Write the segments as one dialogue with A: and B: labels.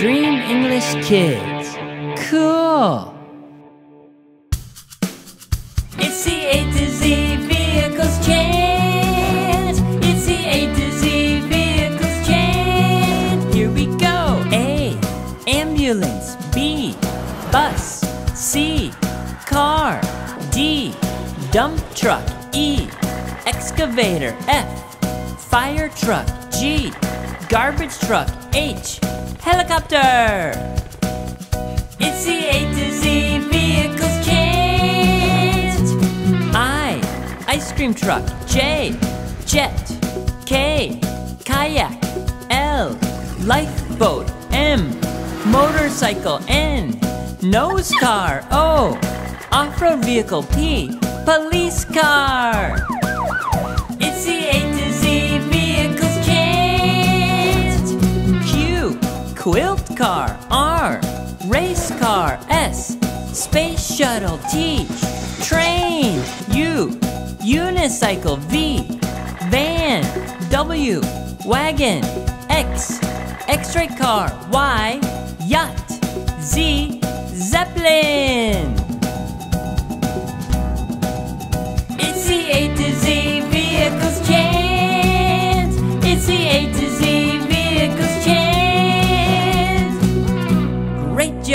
A: Dream English Kids. Cool. It's the A to Z vehicles chant. It's the A to Z vehicles chant. Here we go. A. Ambulance. B. Bus. C. Car. D. Dump truck. E. Excavator. F. Fire truck. G. Garbage truck. H. Helicopter. It's the A to Z vehicles chant. I. Ice cream truck. J. Jet. K. Kayak. L. Lifeboat. M. Motorcycle. N. Nose car. O. Off-road vehicle. P. Police car. Quilt car. R. Race car. S. Space shuttle. T. Train. U. Unicycle. V. Van. W. Wagon. X. X-ray car. Y. Yacht. Z. Zeppelin. It's the A to Z vehicles chant. It's the A to Z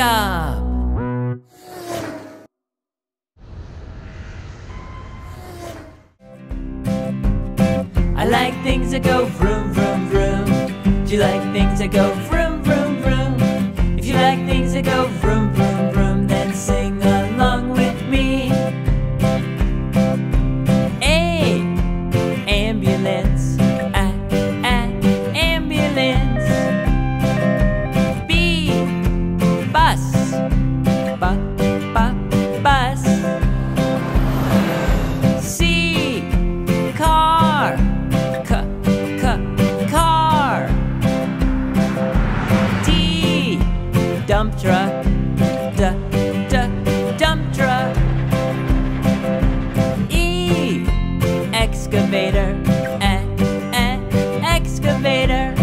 A: job. I like things that go vroom, vroom, vroom. Do you like things that go vroom, vroom, vroom? If you like things that go vroom, excavator, eh, eh, excavator.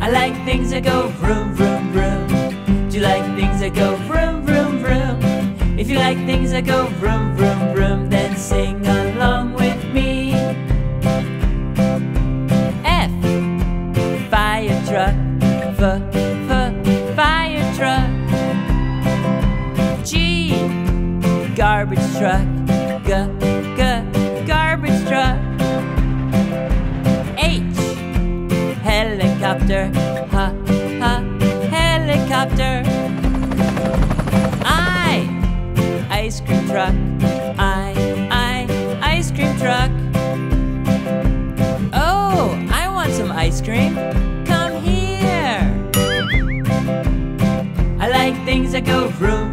A: I like things that go vroom, vroom, vroom. Do you like things that go vroom, vroom, vroom? If you like things that go vroom, vroom, ice cream. Come here. I like things that go vroom.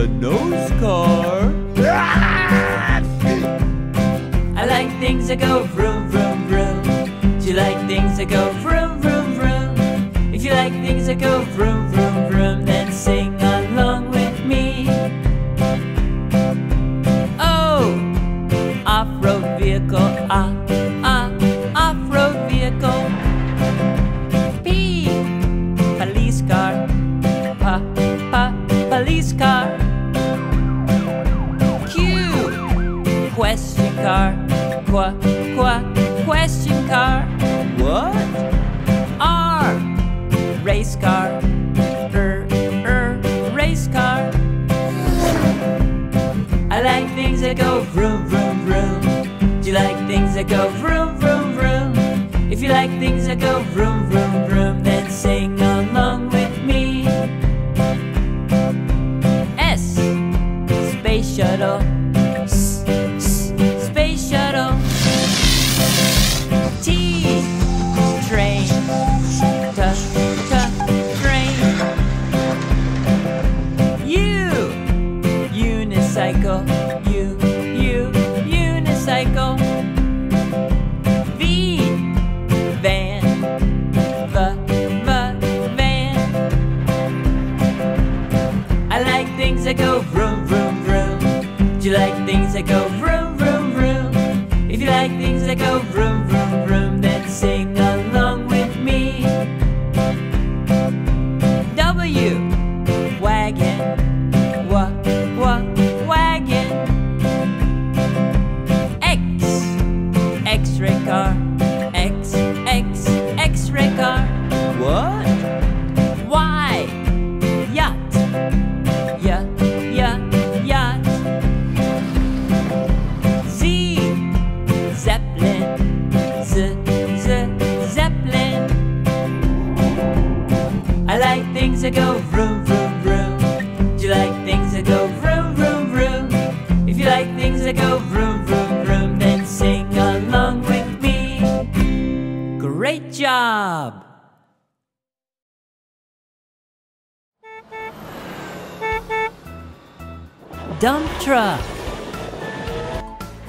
B: A nose car.
A: I like things that go vroom, vroom, vroom. Do you like things that go vroom, vroom, vroom? If you like things that go vroom, vroom, race car, er, er, race car. I like things that go vroom, vroom, vroom. Do you like things that go vroom, vroom, vroom? If you like things that go vroom, vroom, things that go vroom, vroom, vroom. Do you like things that go vroom, vroom, vroom? If you like things that go vroom, you like things that go vroom, vroom, vroom, then sing along with me. Great job! Dump truck,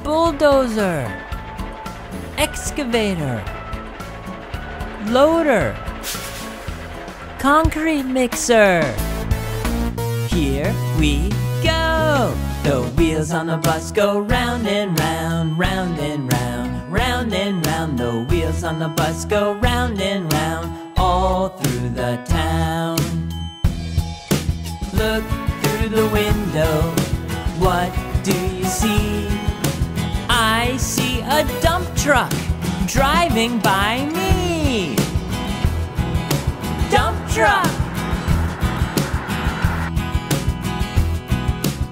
A: bulldozer, excavator, loader, concrete mixer. Here we go. The wheels on the bus go round and round, round and round, round and round. The wheels on the bus go round and round, all through the town. Look through the window, what do you see? I see a dump truck driving by me. Dump truck!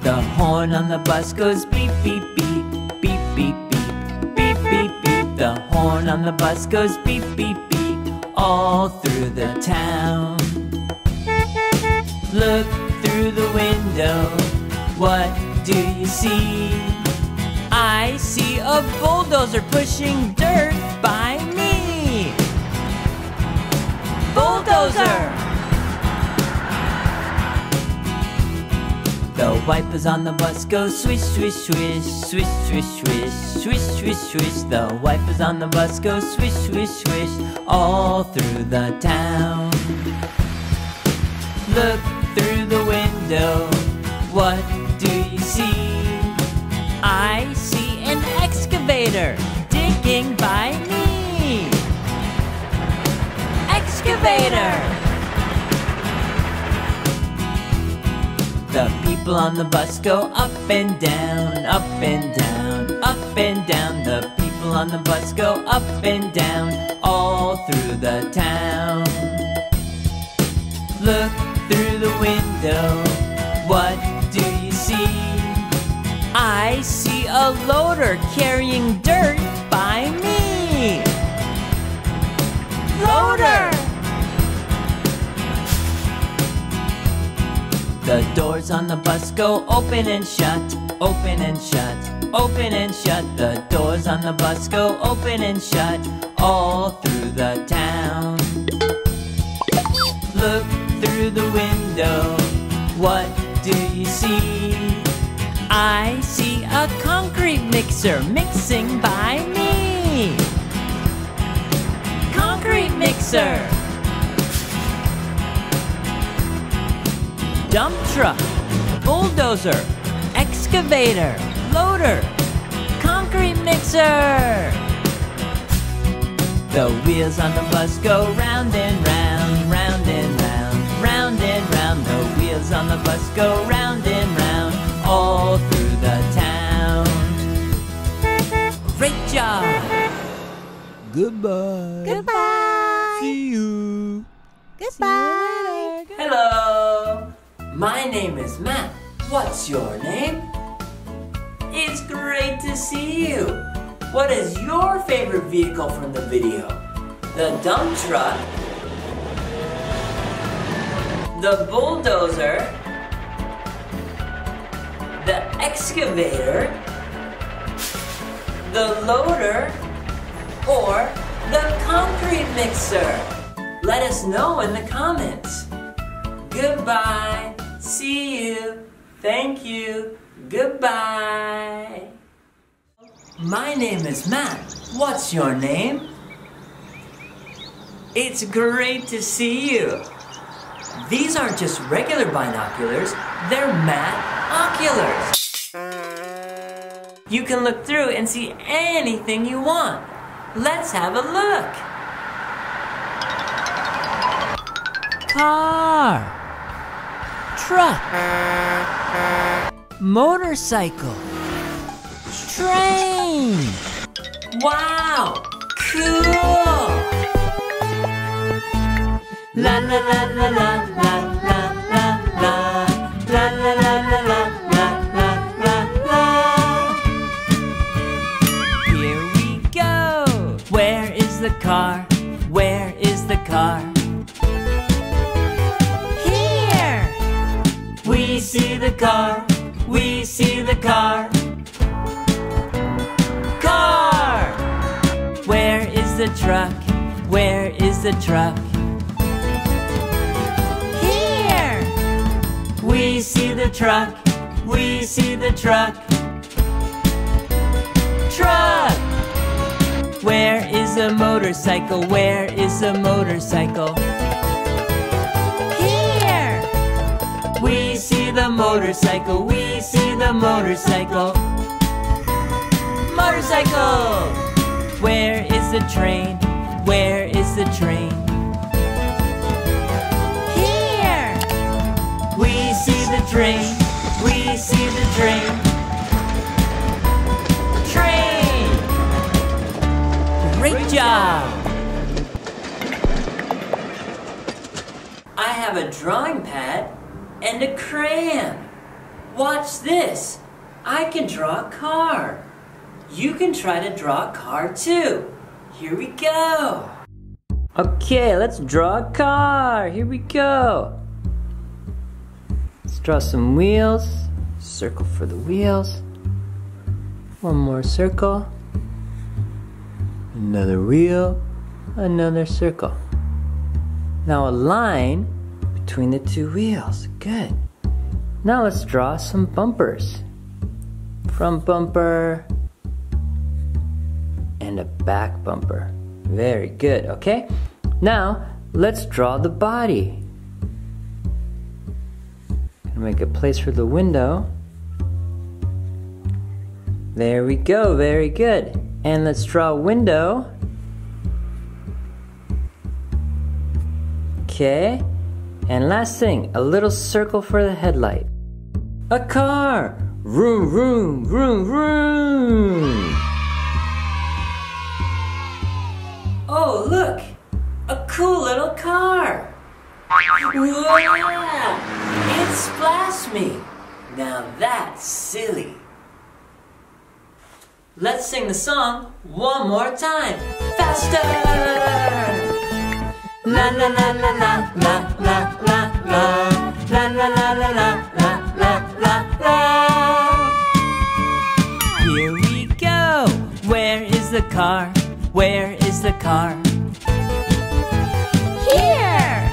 A: The horn on the bus goes beep, beep, beep, beep, beep, beep, beep, beep, beep. The horn on the bus goes beep, beep, beep, all through the town. Look through the window, what do you see? I see a bulldozer pushing dirt by me. Bulldozer! The wipers on the bus go swish, swish, swish, swish, swish, swish, swish, swish, swish. The wipers on the bus go swish, swish, swish, all through the town. Look through the window, what do you see? I see an excavator digging by me. Excavator! The people on the bus go up and down, up and down, up and down. The people on the bus go up and down, all through the town. Look through the window, what do you see? I see a loader carrying dirt by me. Loader! The doors on the bus go open and shut, open and shut, open and shut. The doors on the bus go open and shut, all through the town. Look through the window, what do you see? I see a concrete mixer mixing by me. Concrete mixer! Dump truck, bulldozer, excavator, loader, concrete mixer. The wheels on the bus go round and round, round and round, round and round. The wheels on the bus go round and round, all through the town. Great job!
B: Goodbye.
C: Goodbye.
B: See you.
C: Goodbye.
A: Hello! My name is Matt. What's your name? It's great to see you. What is your favorite vehicle from the video? the dump truck, the bulldozer, the excavator, the loader, or the concrete mixer? Let us know in the comments. Goodbye. See you. Thank you. Goodbye. My name is Matt. What's your name? It's great to see you. These aren't just regular binoculars, they're Matt Oculars. You can look through and see anything you want. Let's have a look. Car. Truck. Motorcycle. Train. Wow. Cool. La la la la la la la la la la la la la la Here we go. Where is the car? Where is the car? Car. We see the car. Car. Where is the truck? Where is the truck? Here. We see the truck. We see the truck. Truck. Where is a motorcycle? Where is a motorcycle? The motorcycle. We see the motorcycle. Motorcycle. Where is the train? Where is the train? Here. We see the train. We see the train. Train. Great job. I have a drawing pad and a crayon. Watch this. I can draw a car. You can try to draw a car too. Here we go. Okay, let's draw a car. Here we go. Let's draw some wheels. Circle for the wheels. One more circle. Another wheel. Another circle. Now a line between the two wheels. Good. Now let's draw some bumpers. Front bumper and a back bumper. Very good, okay? Now let's draw the body. Gonna make a place for the window. There we go, very good. And let's draw a window. Okay. And last thing, a little circle for the headlight. A car! Vroom, vroom, vroom, vroom! Oh, look! A cool little car! Wow! It splashed me! Now that's silly. Let's sing the song one more time. Faster! La la la la la la la la la la la la la la la la la Here we go. Where is the car? Where is the car? Here.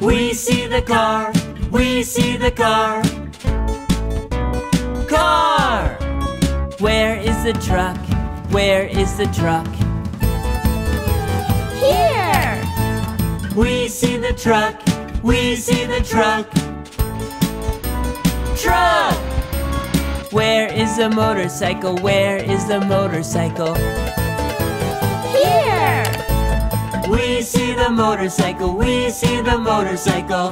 A: We see the car. We see the car. Car. Where is the truck? Where is the truck? Here. We see the truck. We see the truck. Truck. Where is the motorcycle? Where is the motorcycle? Here. We see the motorcycle. We see the motorcycle.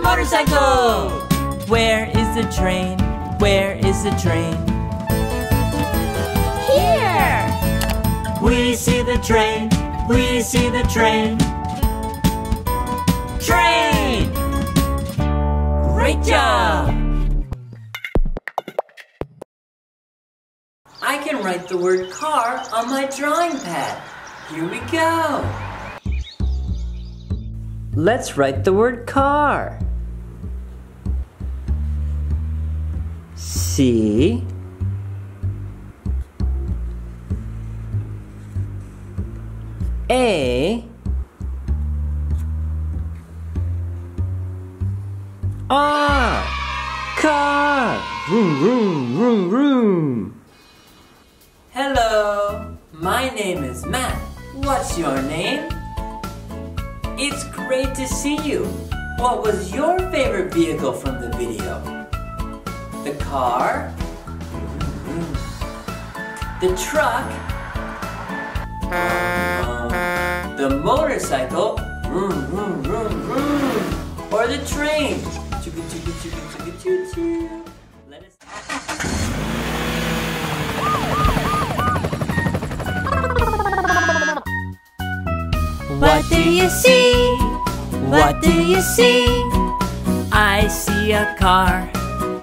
A: Motorcycle. Where is the train? Where is the train? Here. We see the train. We see the train. Train. Great job. I can write the word car on my drawing pad. Here we go. Let's write the word car. C A R car vroom vroom vroom vroom Hello, my name is Matt. What's your name? It's great to see you. What was your favorite vehicle from the video? The car? The truck? The motorcycle? Vroom, vroom, vroom, vroom. Or the train?
C: What do you see? What do you see?
A: I see a car.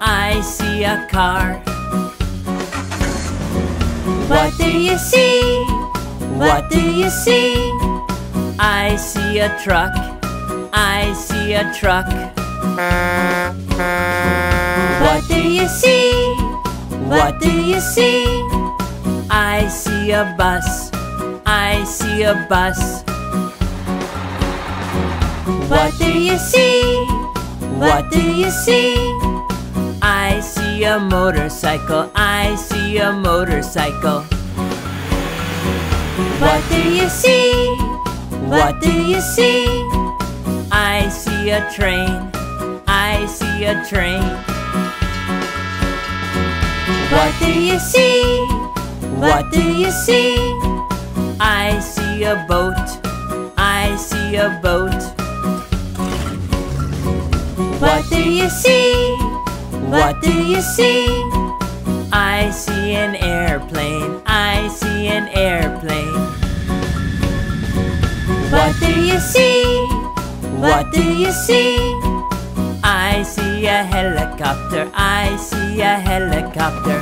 A: I see a car.
C: What do you see? What do you see?
A: I see a truck. I see a truck.
C: What do you see? What do you see?
A: I see a bus. I see a bus.
C: What do you see? What do you see?
A: I see a motorcycle. I see a motorcycle.
C: What do you see? What do you see?
A: I see a train. I see a train.
C: What do you see? What do you see?
A: I see a boat. I see a boat.
C: What do you see? What do you see?
A: I see an airplane. I see an airplane.
C: What do you see? What do you see?
A: I see a helicopter. I see a helicopter.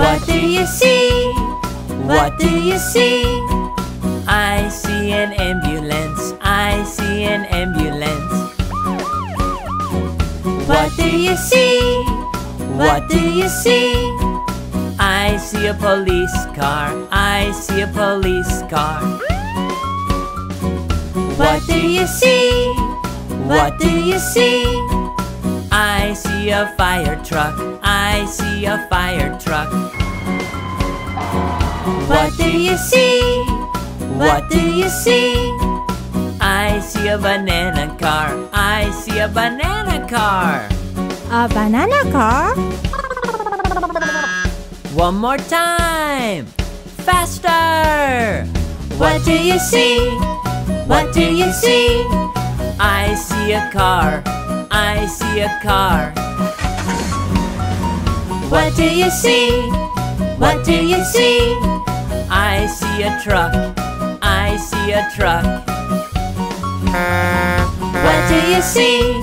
C: What do you see? What do you see?
A: I see an ambulance. I see an ambulance.
C: What do you see? What do you see?
A: I see a police car. I see a police car.
C: What do you see? What do you see?
A: I see a fire truck. I see a fire truck.
C: What do you see? What do you see?
A: I see a banana car. I see a banana car.
C: A banana car?
A: One more time. Faster.
C: What do you see? What do you see?
A: I see a car. I see a car.
C: What do you see? What do you see?
A: I see a truck. I see a truck.
C: What do you see?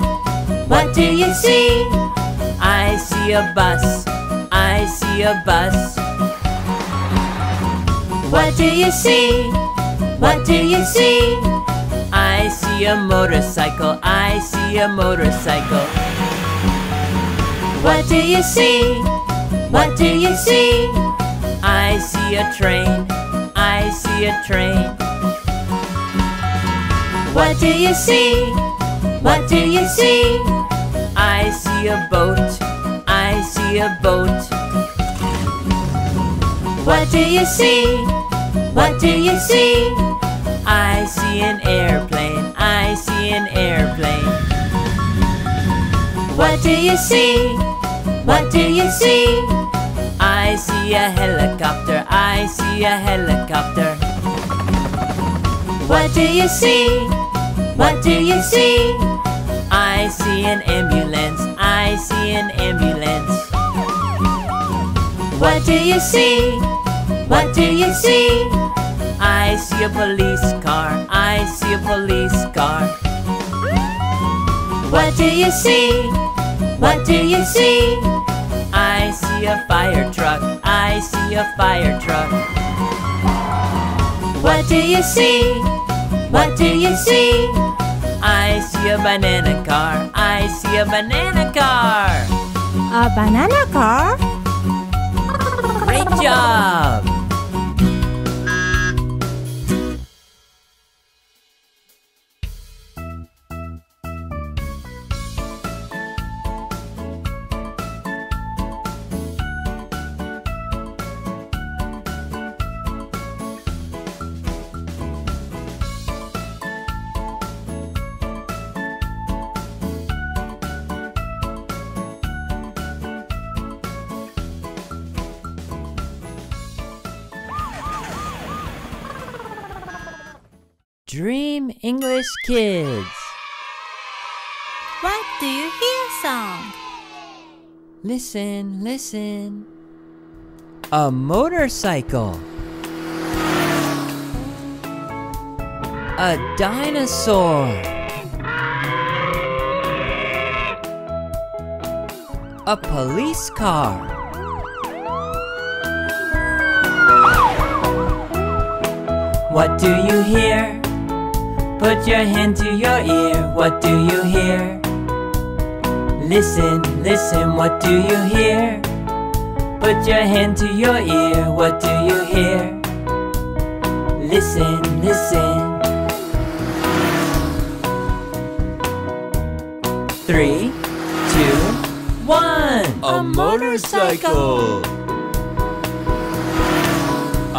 C: What do you see?
A: I see a bus. I see a bus.
C: What do you see? What do you see?
A: I see a motorcycle. I see a motorcycle.
C: What do you see? What do you see?
A: I see a train. I see a train.
C: What do you see? What do you see?
A: I see a boat. I see a boat.
C: What do you see? What do you see?
A: I see an airplane. I see an airplane.
C: What do you see? What do you see?
A: I see a helicopter. I see a helicopter.
C: What do you see? What do you see?
A: I see an ambulance. I see an ambulance.
C: What do you see? What do you see?
A: I see a police car. I see a police car.
C: What do you see? What do you see?
A: I see a fire truck. I see a fire truck.
C: What do you see? What do you see?
A: I see a banana car. I see a banana car.
D: A banana car?
A: Great job! Kids.
C: What do you hear song?
A: Listen, listen. A motorcycle. A dinosaur. A police car. What do you hear? Put your hand to your ear. What do you hear? Listen, listen, what do you hear? Put your hand to your ear. What do you hear? Listen, listen. Three, two, one.
B: A motorcycle.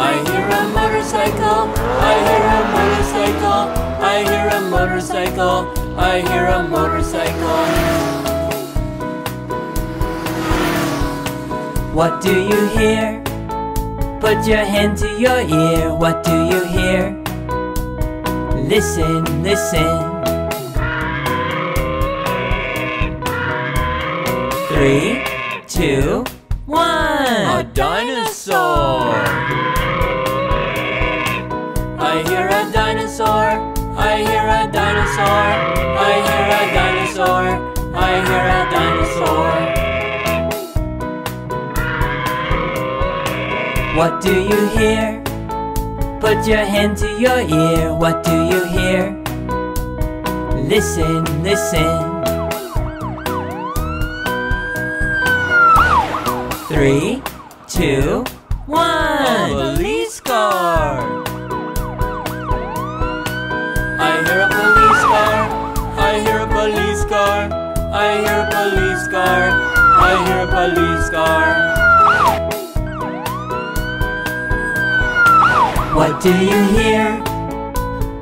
B: I hear a motorcycle. I hear a motorcycle. I hear a motorcycle. I hear a motorcycle.
A: What do you hear? Put your hand to your ear. What do you hear? Listen, listen. Three, two, one.
B: A dinosaur. Dinosaur. I hear a dinosaur. I hear a dinosaur. I hear a dinosaur.
A: What do you hear? Put your hand to your ear. What do you hear? Listen, listen. Three, two, one.
B: Police car. I hear a police car. I hear a police car.
A: What do you hear?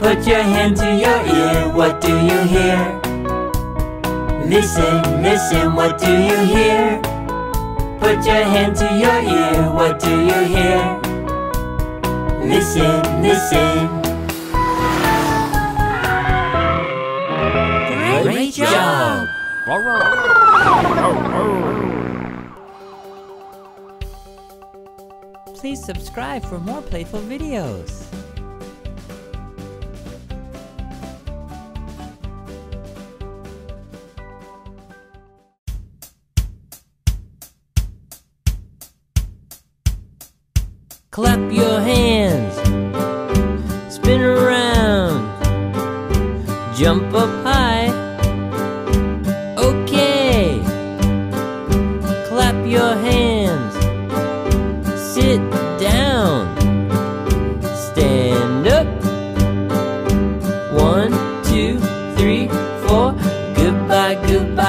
A: Put your hand to your ear. What do you hear? Listen, listen, what do you hear? Put your hand to your ear. What do you hear? Listen, listen. Great job! Please subscribe for more playful videos. Clap your hands, spin around, jump up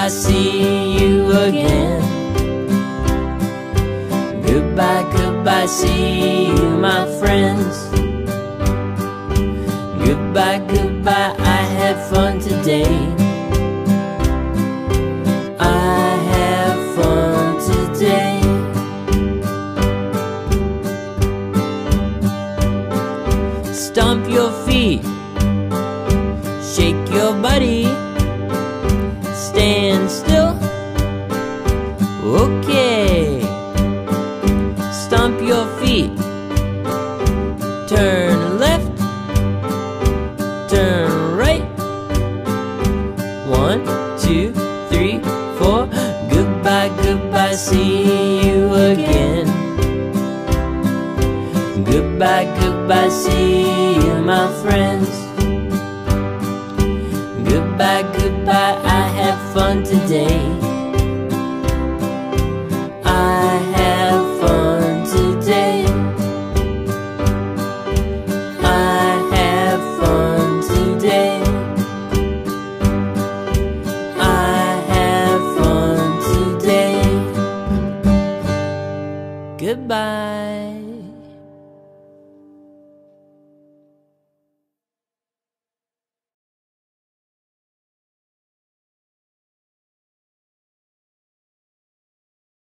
A: goodbye, see you again. Goodbye, goodbye, see you, my friends. Goodbye, goodbye, I had fun today. See you again. Goodbye. Goodbye, see you, my friends. Goodbye, goodbye,